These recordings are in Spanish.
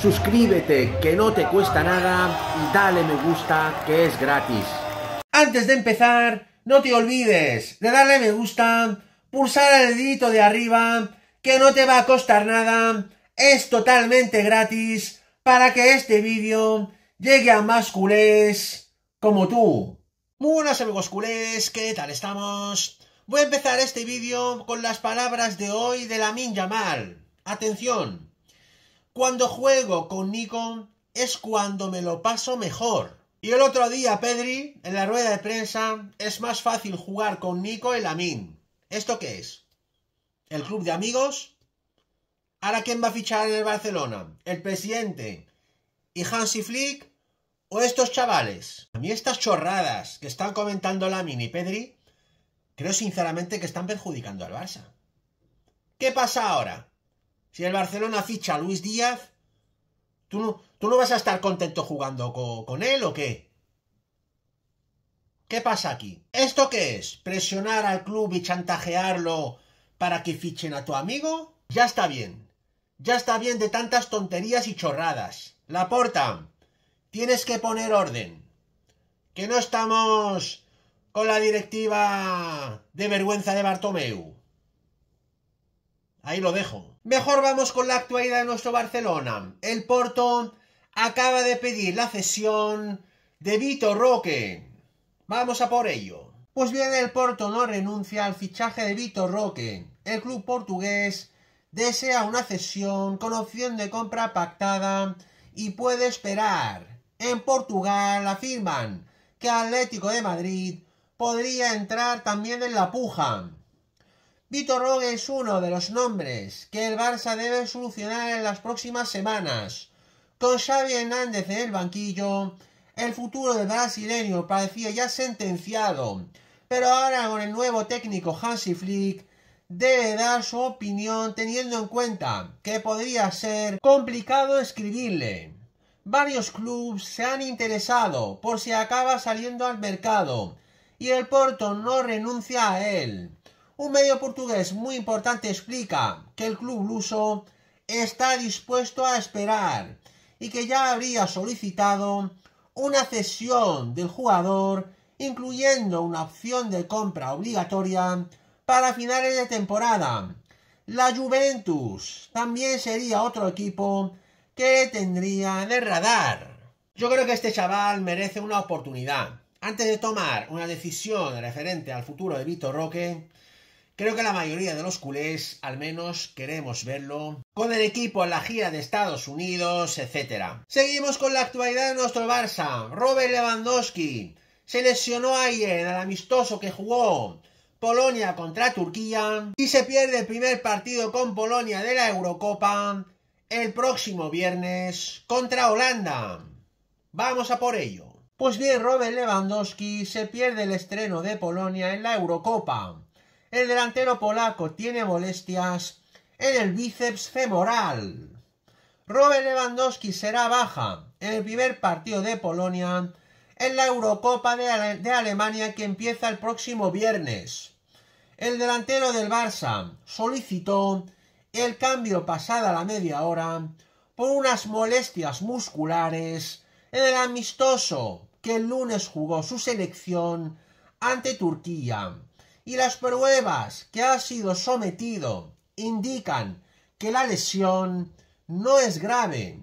suscríbete que no te cuesta nada y dale me gusta que es gratis. Antes de empezar, no te olvides de darle me gusta, pulsar el dedito de arriba, que no te va a costar nada, es totalmente gratis para que este vídeo llegue a más culés como tú. Muy buenas amigos culés, ¿qué tal estamos? Voy a empezar este vídeo con las palabras de hoy de la Yamal. Atención, cuando juego con Nico es cuando me lo paso mejor. Y el otro día, Pedri, en la rueda de prensa, es más fácil jugar con Nico y Lamin. ¿Esto qué es? ¿El club de amigos? ¿Ahora quién va a fichar en el Barcelona? ¿El presidente y Hansi Flick? ¿O estos chavales? A mí estas chorradas que están comentando Lamin y Pedri, creo sinceramente que están perjudicando al Barça. ¿Qué pasa ahora? Si el Barcelona ficha a Luis Díaz, ¿tú no, ¿tú no vas a estar contento jugando con, él o qué? ¿Qué pasa aquí? ¿Esto qué es? ¿Presionar al club y chantajearlo para que fichen a tu amigo? Ya está bien. Ya está bien de tantas tonterías y chorradas. La porta. Tienes que poner orden. Que no estamos con la directiva de vergüenza de Bartomeu. Ahí lo dejo. Mejor vamos con la actualidad de nuestro Barcelona. El Porto acaba de pedir la cesión de Vitor Roque. Vamos a por ello. Pues bien, el Porto no renuncia al fichaje de Vitor Roque. El club portugués desea una cesión con opción de compra pactada y puede esperar. En Portugal afirman que Atlético de Madrid podría entrar también en la puja. Vitor Roque es uno de los nombres que el Barça debe solucionar en las próximas semanas. Con Xavi Hernández en el banquillo, el futuro del brasileño parecía ya sentenciado, pero ahora con el nuevo técnico Hansi Flick debe dar su opinión teniendo en cuenta que podría ser complicado escribirle. Varios clubes se han interesado por si acaba saliendo al mercado y el Porto no renuncia a él. Un medio portugués muy importante explica que el club luso está dispuesto a esperar y que ya habría solicitado una cesión del jugador incluyendo una opción de compra obligatoria para finales de temporada. La Juventus también sería otro equipo que tendría de radar. Yo creo que este chaval merece una oportunidad. Antes de tomar una decisión referente al futuro de Vitor Roque, Creo que la mayoría de los culés al menos queremos verlo con el equipo en la gira de Estados Unidos, etc. Seguimos con la actualidad de nuestro Barça. Robert Lewandowski se lesionó ayer al amistoso que jugó Polonia contra Turquía y se pierde el primer partido con Polonia de la Eurocopa el próximo viernes contra Holanda. Vamos a por ello. Pues bien, Robert Lewandowski se pierde el estreno de Polonia en la Eurocopa el delantero polaco tiene molestias en el bíceps femoral. Robert Lewandowski será baja en el primer partido de Polonia en la Eurocopa de, Alemania que empieza el próximo viernes. El delantero del Barça solicitó el cambio pasada la media hora por unas molestias musculares en el amistoso que el lunes jugó su selección ante Turquía y las pruebas que ha sido sometido indican que la lesión no es grave,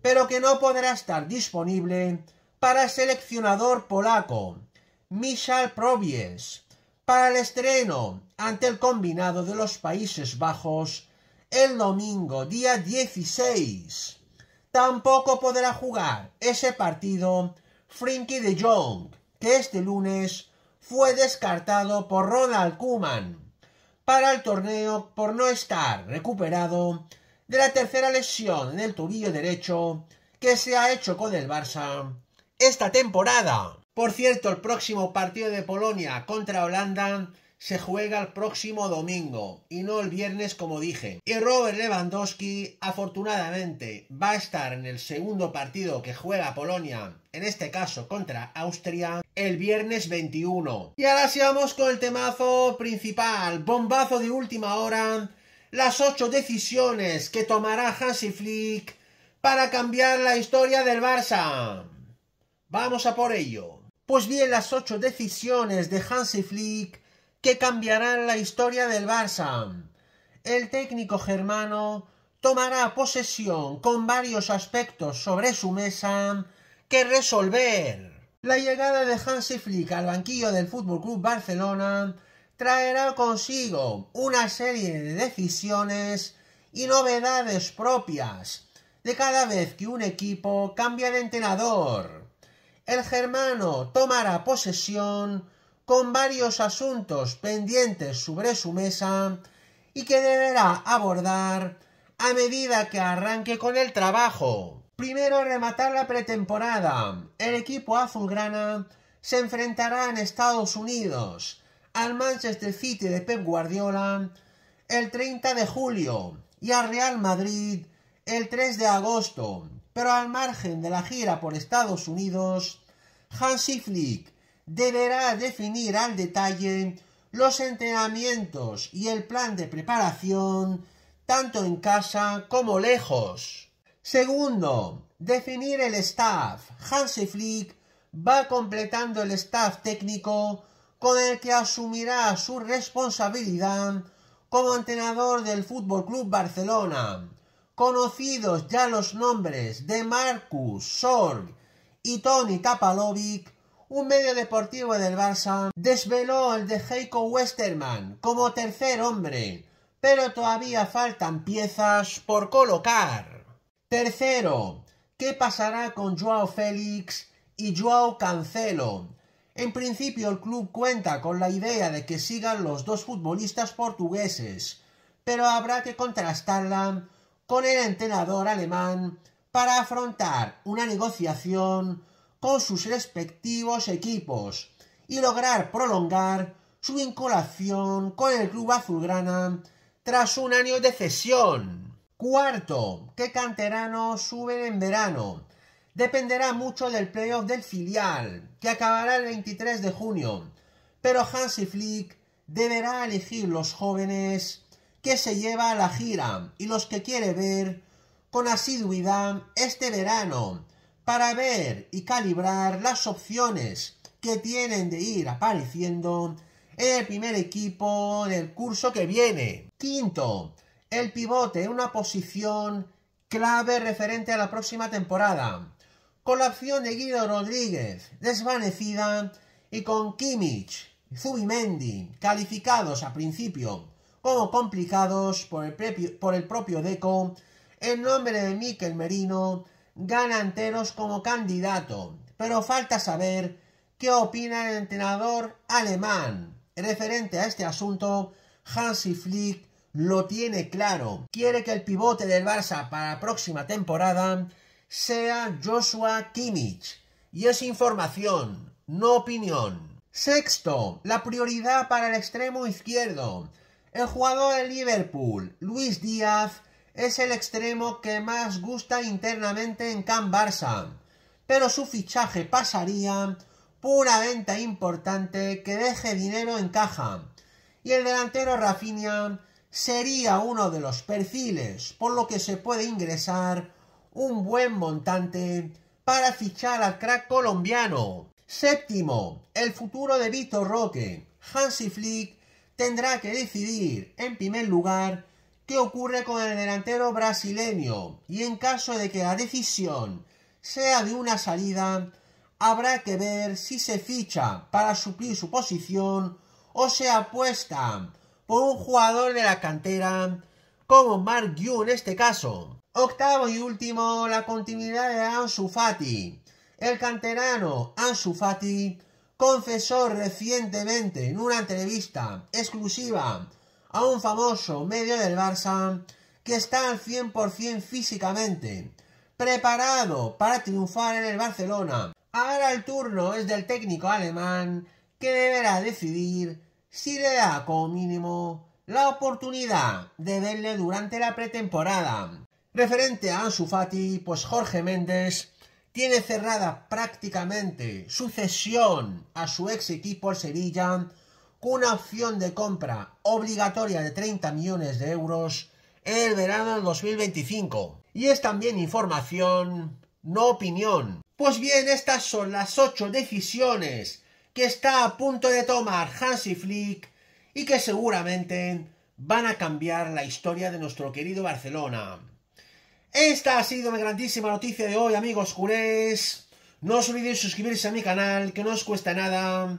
pero que no podrá estar disponible para el seleccionador polaco Michal Probies para el estreno ante el combinado de los Países Bajos el domingo día 16. Tampoco podrá jugar ese partido Frinky de Jong, que este lunes fue descartado por Ronald Koeman para el torneo por no estar recuperado de la tercera lesión en el tobillo derecho que se ha hecho con el Barça esta temporada. Por cierto, el próximo partido de Polonia contra Holanda se juega el próximo domingo y no el viernes como dije. Y Robert Lewandowski afortunadamente va a estar en el segundo partido que juega Polonia, en este caso contra Austria, el viernes 21. Y ahora sigamos con el temazo principal, bombazo de última hora, las ocho decisiones que tomará Hansi Flick para cambiar la historia del Barça. Vamos a por ello. Pues bien, las ocho decisiones de Hansi Flick que cambiarán la historia del Barça. El técnico germano tomará posesión con varios aspectos sobre su mesa que resolver. La llegada de Hansi Flick al banquillo del Club Barcelona traerá consigo una serie de decisiones y novedades propias de cada vez que un equipo cambia de entrenador. El germano tomará posesión con varios asuntos pendientes sobre su mesa y que deberá abordar a medida que arranque con el trabajo. Primero rematar la pretemporada. El equipo azulgrana se enfrentará en Estados Unidos al Manchester City de Pep Guardiola el 30 de julio y al Real Madrid el 3 de agosto. Pero al margen de la gira por Estados Unidos, Hansi Flick deberá definir al detalle los entrenamientos y el plan de preparación tanto en casa como lejos. Segundo, definir el staff. Hansi Flick va completando el staff técnico con el que asumirá su responsabilidad como entrenador del Fútbol Club Barcelona. Conocidos ya los nombres de Marcus Sorg y Tony Tapalovic, un medio deportivo del Barça desveló el de Heiko Westermann como tercer hombre, pero todavía faltan piezas por colocar. Tercero, ¿qué pasará con Joao Félix y Joao Cancelo? En principio el club cuenta con la idea de que sigan los dos futbolistas portugueses, pero habrá que contrastarla con el entrenador alemán para afrontar una negociación con sus respectivos equipos y lograr prolongar su vinculación con el club azulgrana tras un año de cesión. Cuarto, ¿qué canteranos suben en verano? Dependerá mucho del playoff del filial, que acabará el 23 de junio, pero Hansi Flick deberá elegir los jóvenes que se lleva a la gira y los que quiere ver con asiduidad este verano para ver y calibrar las opciones que tienen de ir apareciendo en el primer equipo del curso que viene. Quinto, el pivote en una posición clave referente a la próxima temporada, con la opción de Guido Rodríguez desvanecida y con Kimmich Zubimendi calificados a principio como complicados por el, por el propio Deco, en nombre de Miquel Merino gana enteros como candidato, pero falta saber qué opina el entrenador alemán. Referente a este asunto, Hansi Flick lo tiene claro. Quiere que el pivote del Barça para la próxima temporada sea Joshua Kimmich. Y es información, no opinión. Sexto, la prioridad para el extremo izquierdo. El jugador de Liverpool, Luis Díaz, es el extremo que más gusta internamente en Can Barça, pero su fichaje pasaría por una venta importante que deje dinero en caja. Y el delantero Rafinha sería uno de los perfiles, por lo que se puede ingresar un buen montante para fichar al crack colombiano. Séptimo, el futuro de Vitor Roque. Hansi Flick tendrá que decidir, en primer lugar, qué ocurre con el delantero brasileño y en caso de que la decisión sea de una salida, habrá que ver si se ficha para suplir su posición o se apuesta por un jugador de la cantera como Mark Yu en este caso. Octavo y último, la continuidad de Ansu Fati. El canterano Ansu Fati confesó recientemente en una entrevista exclusiva a un famoso medio del Barça que está al 100% físicamente, preparado para triunfar en el Barcelona. Ahora el turno es del técnico alemán que deberá decidir si le da como mínimo la oportunidad de verle durante la pretemporada. Referente a Ansu Fati, pues Jorge Méndez tiene cerrada prácticamente su cesión a su ex equipo el Sevilla una opción de compra obligatoria de 30 millones de euros en el verano del 2025. y es también información, no opinión. Pues bien, estas son las ocho decisiones que está a punto de tomar Hansi Flick y que seguramente van a cambiar la historia de nuestro querido Barcelona. Esta ha sido mi grandísima noticia de hoy, amigos culés. No os olvidéis suscribirse a mi canal, que no os cuesta nada.